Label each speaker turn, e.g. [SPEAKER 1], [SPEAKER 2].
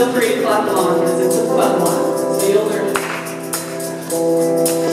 [SPEAKER 1] feel free to clap along because it's a fun one. So you'll learn it.